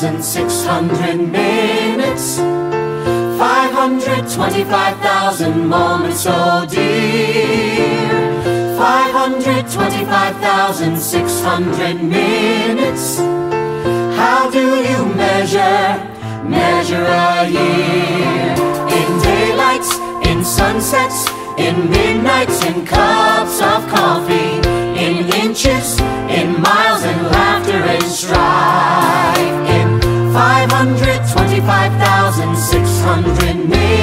1,600 minutes, 525,000 moments, oh dear. 525,600 minutes. How do you measure, measure a year? In daylights, in sunsets, in midnights, in cups of coffee in inches, in miles, in laughter and strife, in 525,600 million.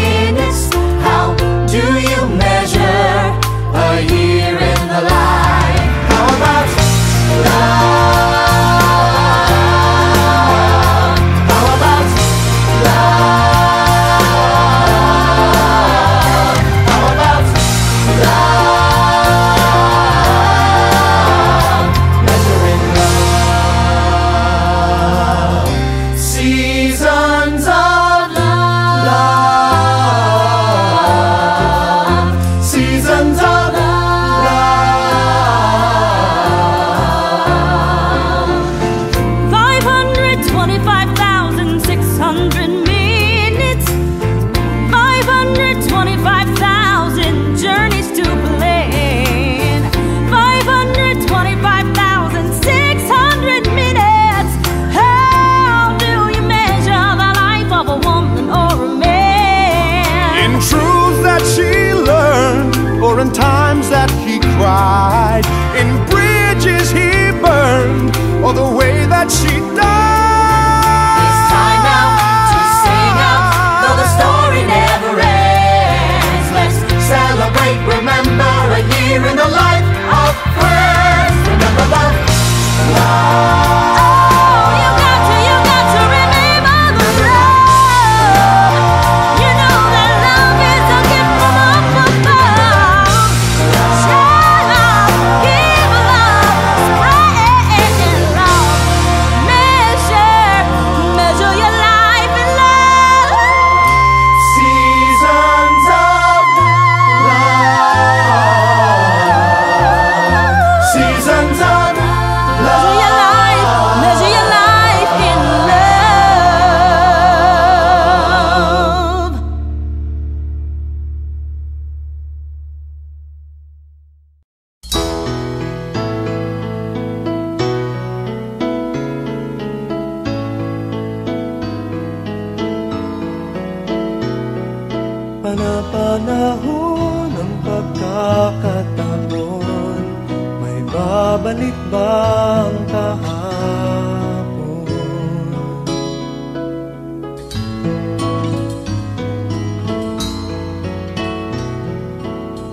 Babalik bang kahapon?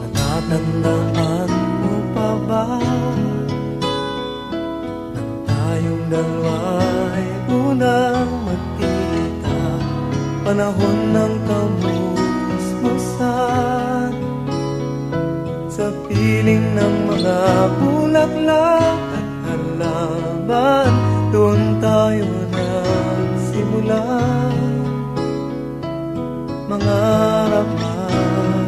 Natatandaan mo pa ba Nang tayong dalawa'y unang magkita Panahon ng kamulat Sa piling ng mga bulaklak at halaman. Doon tayo nagsimula. Mga harapan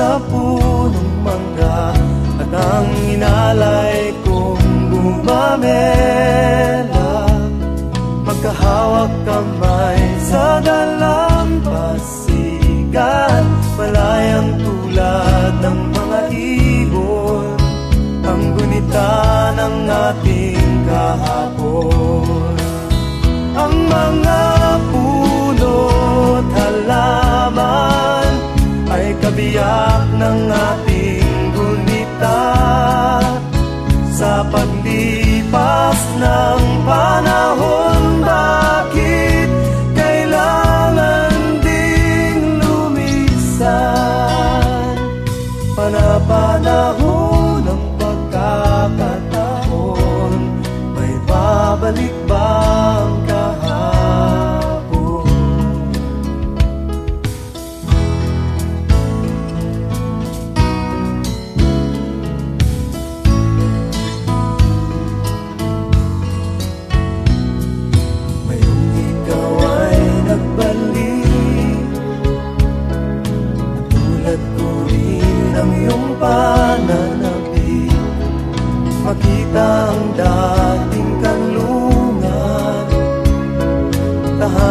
sa punong mangga At ang inalay kong bumamela Magkahawak kamay sa dalawa.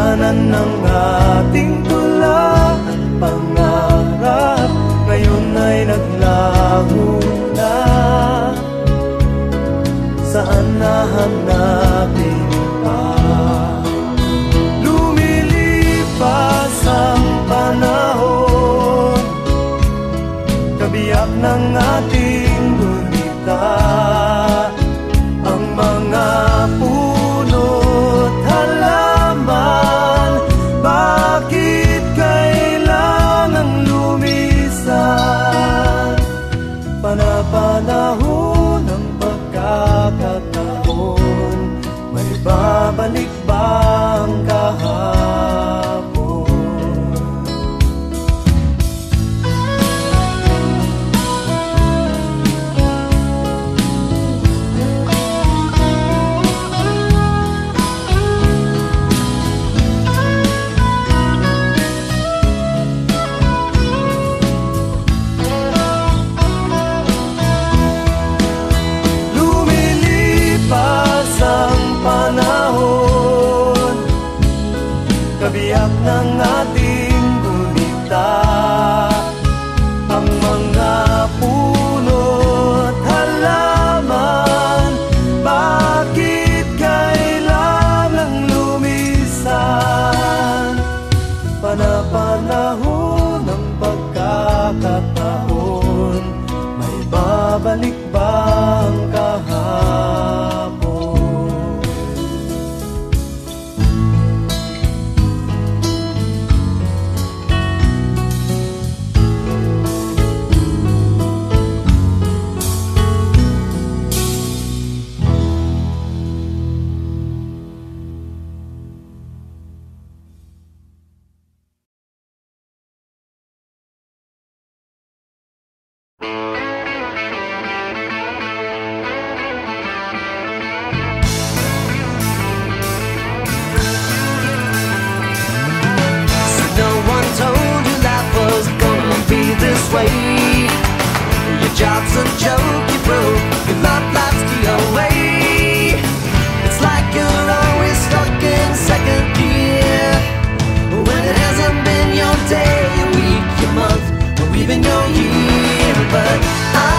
kanan ng ating tula, pangalan. This way, Your job's a joke, you broke. Your love life's key away. It's like you're always stuck in second gear. When it hasn't been your day, your week, your month, or even your year. But I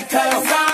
like us.